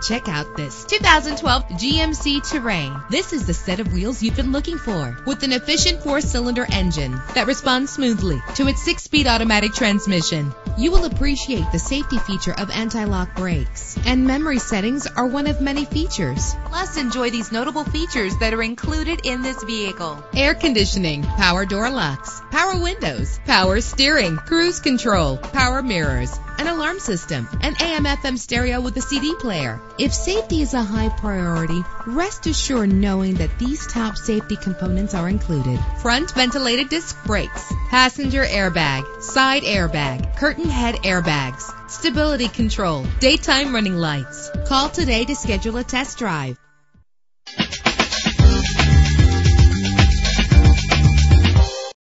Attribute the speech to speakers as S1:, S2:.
S1: Check out this 2012 GMC Terrain. This is the set of wheels you've been looking for with an efficient four-cylinder engine that responds smoothly to its six-speed automatic transmission. You will appreciate the safety feature of anti-lock brakes and memory settings are one of many features. Plus, enjoy these notable features that are included in this vehicle. Air conditioning, power door locks, power windows, power steering, cruise control, power mirrors, an alarm system, an AM FM stereo with a CD player. If safety is a high priority, rest assured knowing that these top safety components are included. Front ventilated disc brakes, passenger airbag, side airbag, curtain head airbags, stability control, daytime running lights. Call today to schedule a test drive.